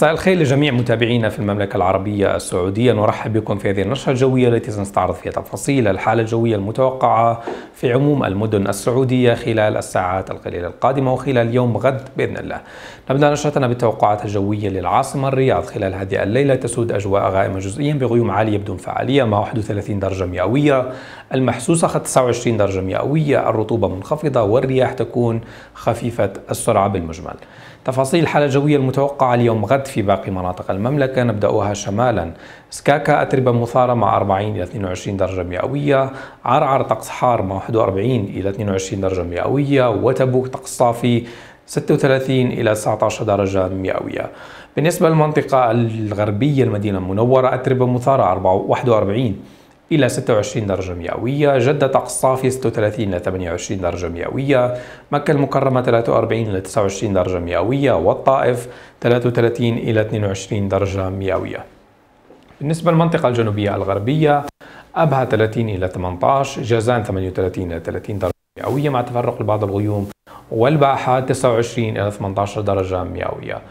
مساء الخير لجميع متابعينا في المملكة العربية السعودية. نرحب بكم في هذه النشرة الجوية التي سنستعرض فيها تفاصيل الحالة الجوية المتوقعة في عموم المدن السعودية خلال الساعات القليلة القادمة وخلال يوم غد بإذن الله. نبدأ نشرتنا بالتوقعات الجوية للعاصمة الرياض. خلال هذه الليلة تسود أجواء غائمة جزئيا بغيوم عالية بدون فعالية مع 31 درجة مئوية. المحسوسة 29 درجة مئوية. الرطوبة منخفضة والرياح تكون خفيفة السرعة بالمجمل. تفاصيل الحالة الجوية المتوقعة اليوم غد في باقي مناطق المملكة نبدأها شمالا. سكاكا أتربة مثارة مع 40 إلى 22 درجة مئوية. عرعر طقس حار مع 41 إلى 22 درجة مئوية. وتبوك طقس صافي 36 إلى 19 درجة مئوية. بالنسبة للمنطقة الغربية المدينة المنورة أتربة مثارة 41 إلى 26 درجة مئوية جدة طقس صافي 36 إلى 28 درجة مئوية مكة المكرمة 43 إلى 29 درجة مئوية والطائف 33 إلى 22 درجة مئوية. بالنسبة للمنطقة الجنوبية الغربية أبها 30 إلى 18 جازان 38 إلى 30 درجة مئوية مع تفرق لبعض الغيوم والباحة 29 إلى 18 درجة مئوية.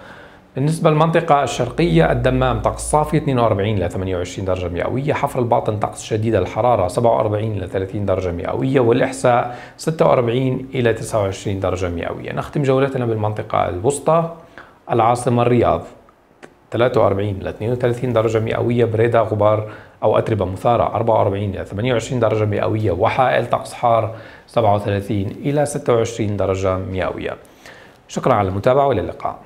بالنسبة للمنطقة الشرقية الدمام طقس صافي 42 إلى 28 درجة مئوية. حفر الباطن طقس شديد الحرارة 47 إلى 30 درجة مئوية. والإحساء 46 إلى 29 درجة مئوية. نختم جولتنا بالمنطقة الوسطى العاصمة الرياض 43 إلى 32 درجة مئوية. بريدة غبار أو أتربة مثارة 44 إلى 28 درجة مئوية. وحائل طقس حار 37 إلى 26 درجة مئوية. شكرا على المتابعة وإلى اللقاء.